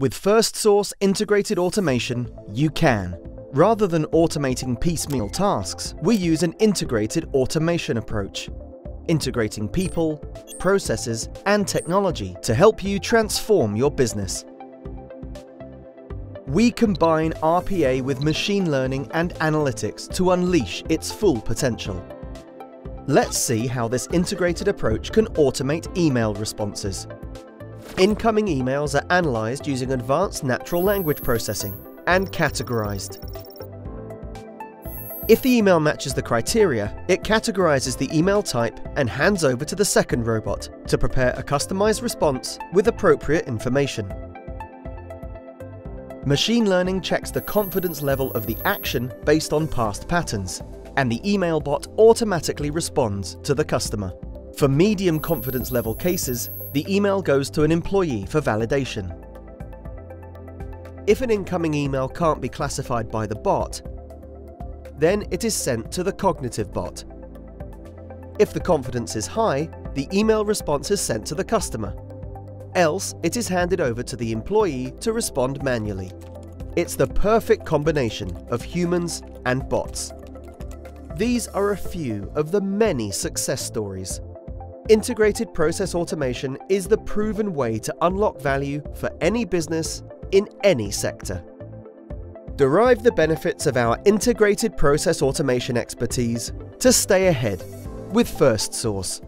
With Firstsource Integrated Automation, you can. Rather than automating piecemeal tasks, we use an integrated automation approach, integrating people, processes, and technology to help you transform your business. We combine RPA with machine learning and analytics to unleash its full potential. Let's see how this integrated approach can automate email responses. Incoming emails are analysed using advanced natural language processing and categorised. If the email matches the criteria, it categorises the email type and hands over to the second robot to prepare a customised response with appropriate information. Machine learning checks the confidence level of the action based on past patterns, and the email bot automatically responds to the customer. For medium confidence level cases, the email goes to an employee for validation. If an incoming email can't be classified by the bot, then it is sent to the cognitive bot. If the confidence is high, the email response is sent to the customer. Else, it is handed over to the employee to respond manually. It's the perfect combination of humans and bots. These are a few of the many success stories. Integrated process automation is the proven way to unlock value for any business in any sector. Derive the benefits of our integrated process automation expertise to stay ahead with Firstsource.